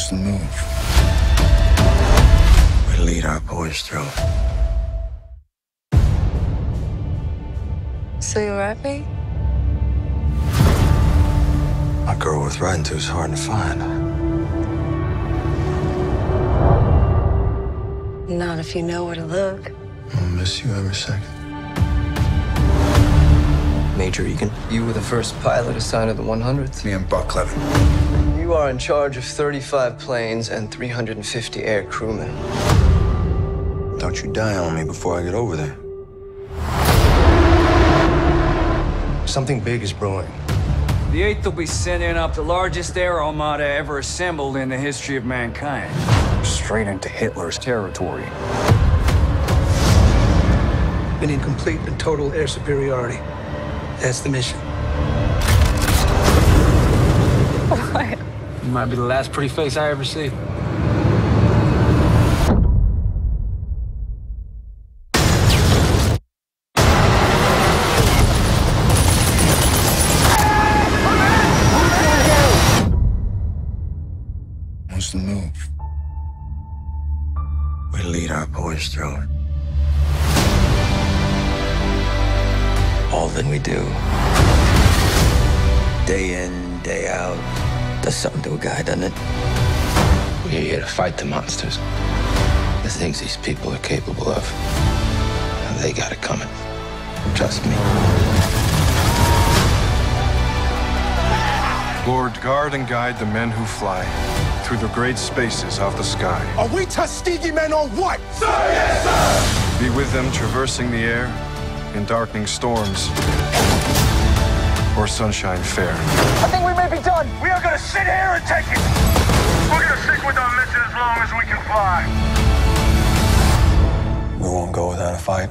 What's the move? We lead our boys through. So you're happy? A girl worth riding to is hard to find. Not if you know where to look. I'll miss you every second. Major Egan, you were the first pilot assigned to the 100th. Me and Buck Cleven. You are in charge of 35 planes and 350 air crewmen. Don't you die on me before I get over there. Something big is brewing. The 8th will be sending up the largest air armada ever assembled in the history of mankind. Straight into Hitler's territory. We need complete and total air superiority. That's the mission. What? You might be the last pretty face I ever see. What's the move? We lead our boys through it. All that we do, day in, day out, does something to a guy, doesn't it? We're here to fight the monsters. The things these people are capable of. They got it coming. Trust me. Lord, guard and guide the men who fly through the great spaces of the sky. Are we Tuskegee men or what? Sir, yes, sir! Be with them traversing the air in darkening storms or sunshine fair. I think we may be done. We are gonna sit here and take it. We're gonna stick with our mission as long as we can fly. We won't go without a fight.